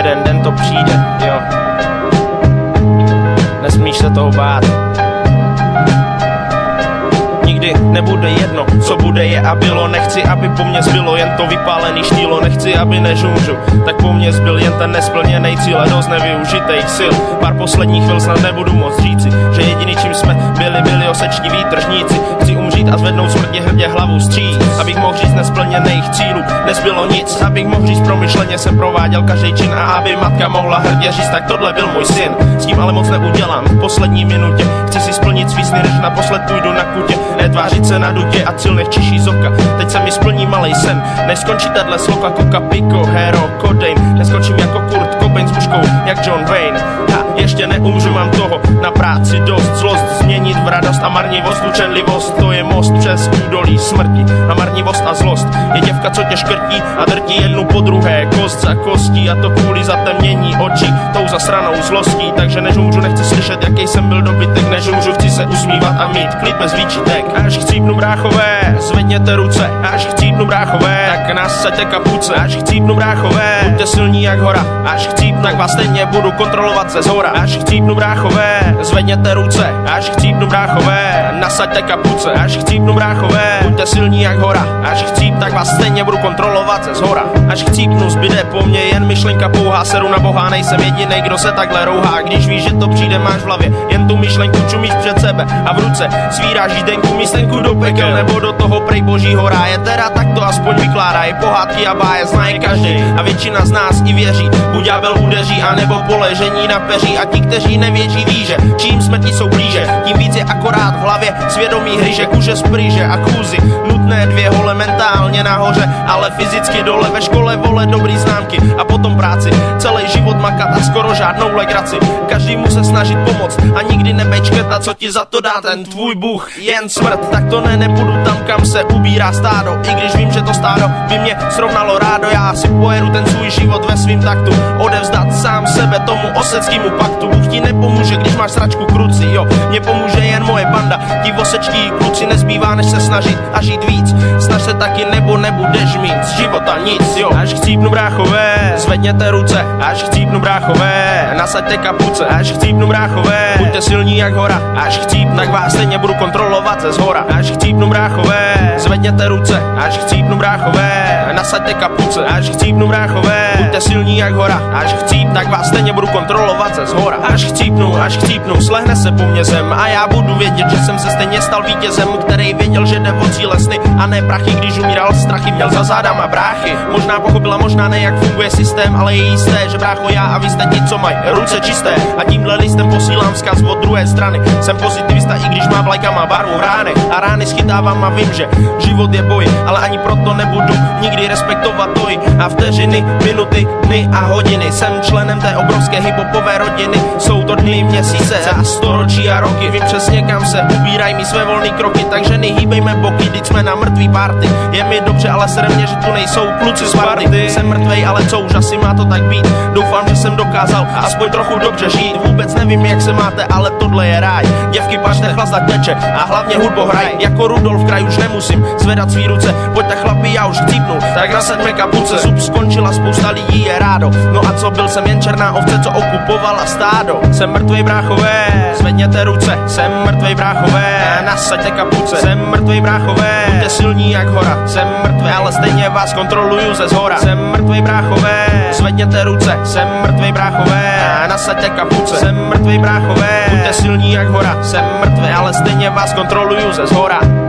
jeden den to přijde, jo. Nesmíš se toho bát. Nikdy nebude jedno, co bude je a bylo. Nechci, aby po mně zbylo jen to vypálený štýlo. Nechci, aby nežumřu, tak po mně zbyl jen ten nesplněný cíl dost nevyužitých sil. Pár posledních chvil snad nebudu moc říci, že jediný čím jsme byli, byli oseční výtržníci a zvednout smrtně hrdě hlavu stří Abych mohl říct nesplněných cílů, nezbylo nic Abych mohl říct promyšleně jsem prováděl každý čin A aby matka mohla hrdě říct, tak tohle byl můj syn. S tím ale moc neudělám. V poslední minutě Chci si splnit svý sny, než naposled půjdu na kutě. Netvářit se na dutě a cíl nechčiší zoka Teď se mi splní malej sen, než skončí tahle sloka Coca Pico, Hero, Codain Neskončím jako Kurt Cobain s muškou, jak John Wayne ještě neumřu, mám toho na práci dost. Zlost změnit v radost a marnivost, učenlivost To je most přes údolí smrti. A marnivost a zlost Je děvka, co tě škrtí a drtí jednu po druhé. Kost za kostí a to kvůli zatemnění očí Tou zasranou zlostí, takže než umřu, nechci slyšet, jaký jsem byl dobytek. Než umřu, chci se usmívat a mít klid bez výčitek. Až chcípnu bráchové, zvedněte ruce. Až chcípnu bráchové, tak nasaďte kapuce. Až chcípnu bráchové, buďte silní jak hora. Až chcípnu, tak vás stejně budu kontrolovat ze zhora Až chcípnu bráchové, zvedněte ruce. Až chcípnu bráchové, nasaďte kapuce Až chcípnu bráchové, buďte silní jak hora. Až chcíp, tak vás stejně budu kontrolovat ze zhora. Až chcípnu, zbyde po mně jen myšlenka pouhá Seru na boha, nejsem jediný, kdo se takhle rouhá. Když víš, že to přijde, máš v hlavě Jen tu myšlenku čumíš před sebe a v ruce svíráš jídenku, místenku do pekel Nebo do toho prej božího ráje Teda tak to aspoň vykládají pohádky a báje Znají každý a většina z nás i věří. Buď ďábel udeří, anebo poležení na peří. A ti, kteří nevěří, ví, že čím smrti jsou blíže Tím víc je akorát v hlavě svědomí hryže Kuže z pryže a kůzy. Nutné dvě hole mentálně nahoře Ale fyzicky dole. Ve škole vole dobrý známky A potom práci. Celý život makat a skoro žádnou legraci. Každý mu se snažit pomoct a nikdy nebečket A co ti za to dá ten tvůj bůh? Jen smrt, tak to ne, nebudu tam, kam se ubírá stádo. I když vím, že to stádo by mě srovnalo rádo. Já si pojedu ten svůj život ve svým taktu. Odevzdat sám sebe tomu oseckému paktu. Bůh ti nepomůže, když máš sračku snažit a žít víc. Snaž se taky nebo nebudeš mít z života nic, jo. Až chcípnu bráchové, zvedněte ruce. Až chcípnu bráchové, nasaďte kapuce. Až chcípnu bráchové, buďte silní jak hora. Až chcíp, tak vás stejně budu kontrolovat ze zhora. Až chcípnu bráchové, zvedněte ruce. Až chcípnu bráchové, nasaďte kapuce. Až chcípnu bráchové, buďte silní jak hora. Až chcíp, tak vás stejně budu kontrolovat ze zhora. Až chcípnu, až chcípnu, slehne se po mně zem A já budu vědět, že jsem se stejně stal vítězem Který věděl, že jde o cíle sny a ne prachy Když umíral strachy, měl za zádama bráchy. Možná pochopila, možná ne, jak funguje systém Ale je jisté, že brácho já a vy jste ti, co mají ruce čisté. A tímhle listem posílám vzkaz od druhé strany. Jsem pozitivista, i když má vlajka má barvu rány. A rány schytávám a vím, že život je boj Ale ani proto nebudu nikdy respektovat toj. A vteřiny, minuty, dny a hodiny. Jsem členem té obrovské hiphopové rodiny. Jsou to dny, měsíce a storočí a roky. Vím přesně kam se ubírají mi své volné kroky Takže nehýbejme boky, teď jsme na mrtvý party. Je mi dobře, ale sere mě, že tu nejsou kluci z party. Jsem mrtvej, ale co už asi má to tak být. Doufám, že jsem dokázal aspoň trochu dobře žít. Vůbec nevím, jak se máte, ale tohle je ráj. Děvky, pařte, chlasta teče a hlavně hudbo hraj. Jako Rudolf kraj už nemusím zvedat svý ruce. Pojďte chlapi, já už chcípnu, tak nasaďme kapuce. Sub skončila, spousta lidí je rádo. No a co, byl jsem jen černá ovce, co okupovala stádo. Jsem mrtvej bráchové, zvedněte ruce. Jsem mrtvej bráchové, nasaďte kapuce. Jsem mrtvej bráchové, buďte silní jak hora. Jsem mrtvej, ale stejně vás kontroluju ze zhora. Jsem mrtvej bráchové, zvedněte ruce. Jsem mrtvej bráchové, nasaďte kapuce. Jsem mrtvej bráchové, buďte silní jak hora. Jsem mrtvej, ale stejně vás kontroluju ze zhora